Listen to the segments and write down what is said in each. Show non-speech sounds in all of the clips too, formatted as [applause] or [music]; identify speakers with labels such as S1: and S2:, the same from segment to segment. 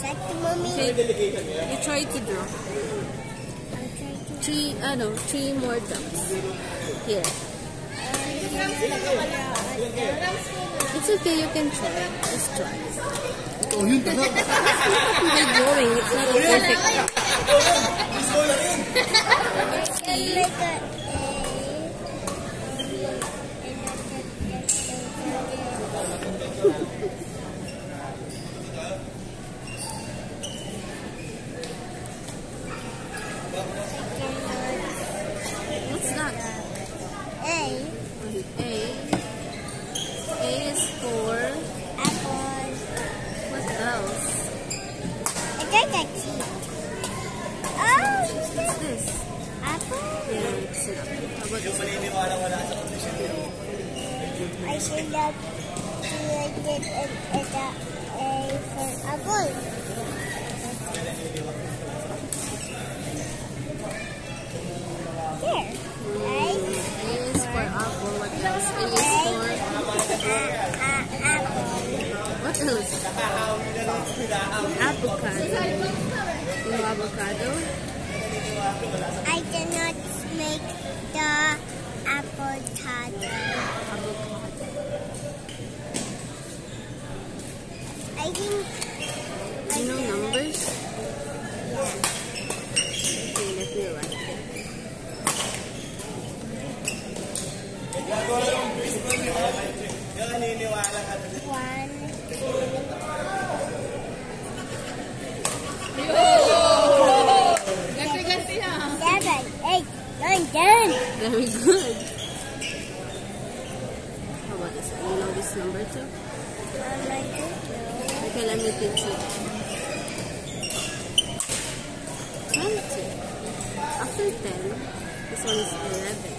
S1: Mommy.
S2: Okay, you try to draw.
S1: I'm trying to.
S2: Three, uh, ano, three more drops. Here. It's okay, you can try. Just try.
S3: Oh, yun.
S2: By [laughs] drawing, it's not a perfect drop.
S1: And like
S2: she like
S1: a,
S2: for
S1: a boy.
S2: Right? Is for. What else? What else? Avocado. No avocado.
S1: Seven, eight, nine, ten.
S2: Very good. How about this one? You know this number too?
S1: Um, I don't know.
S2: Okay, let me think. Twenty. After ten, this one is eleven.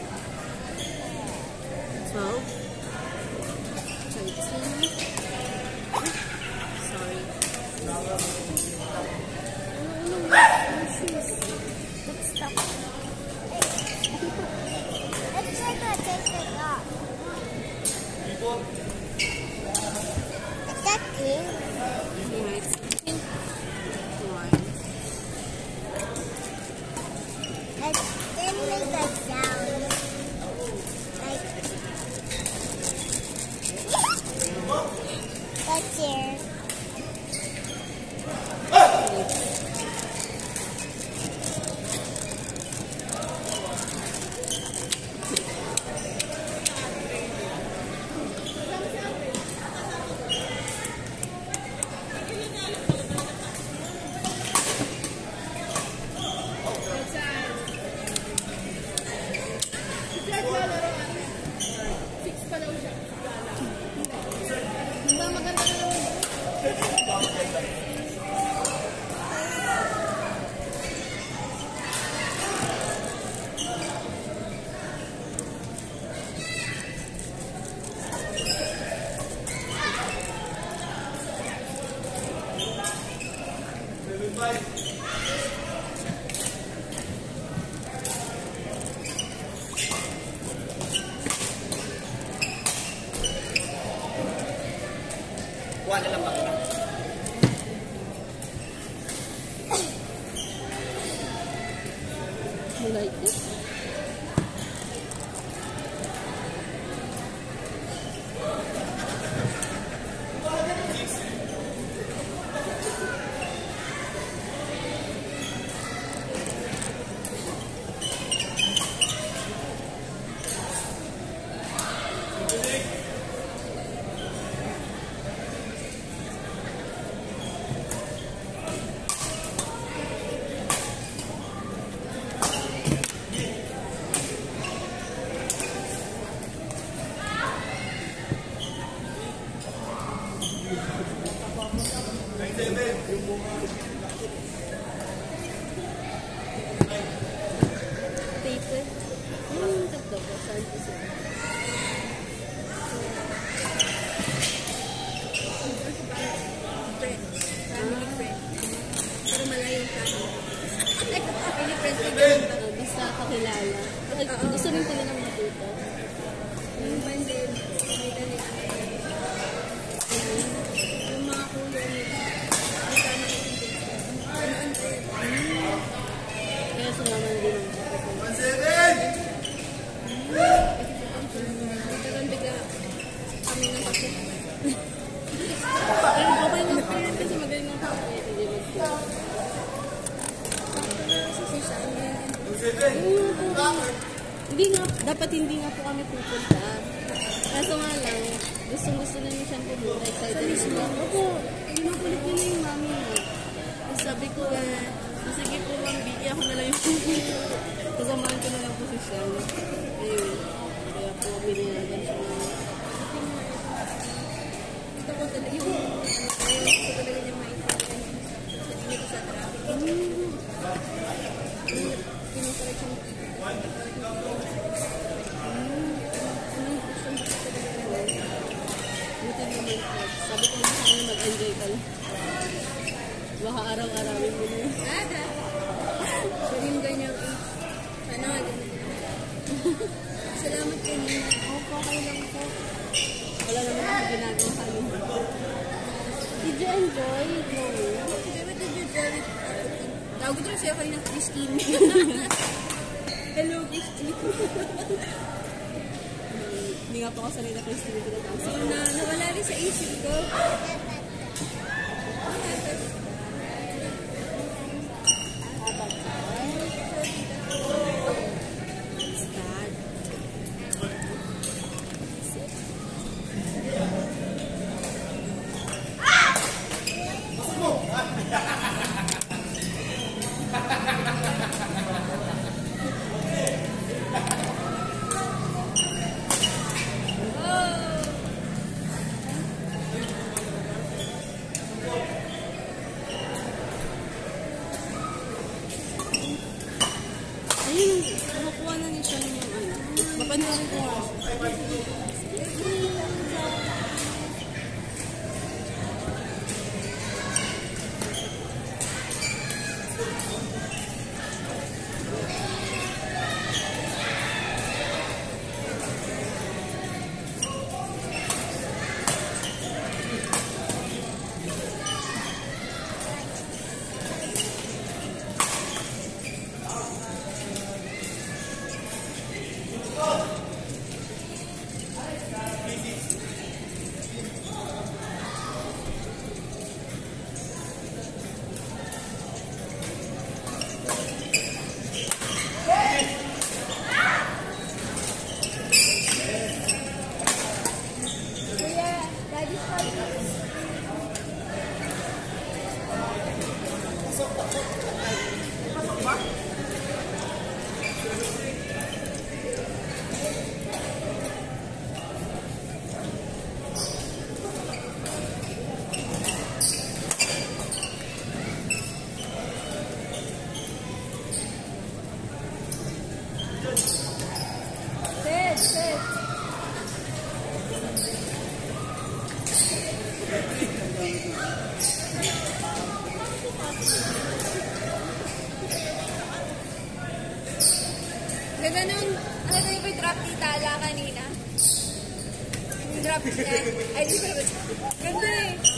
S2: Hindi nga, dapat hindi nga po kami pupunta. Kaso nga lang, gustong gusto na niya siyang pumunta. Excited na siya. Opo, pinukulit niya na yung mami niya. Tapos sabi ko, eh, sige po ma'am, bigyan ako na lang yung pupunta. Kasamahan ko na lang po si Sean. Ayun. Kaya po, bininagan siya na.
S4: Ito ko talaga yung, ano ko gusto talaga niya sa hindi ko sa traffic. Kinukulit
S2: Sabi ko naman sa kanya mag-enjoy ka lang. Baka araw-arawin mo na yun.
S4: Ada. So yung ganyang age. Sana. Salamat po Nina.
S2: Okay, lang po. Wala naman ako ginagawa kanina. Did you enjoy Chloe?
S4: Tawag ko siya kanina [laughs] Christine. Hello, Christine.
S2: Hindi nga po ako sanay na Christine
S4: So, na, nawala rin sa isip ko.
S2: Ayun, nakukuha na niya siya ng ano. Mapandarin ko
S4: Ganda nung, ano na yung drop ni Tala kanina? Yung drop niya. Ay, di ba? Ganda eh.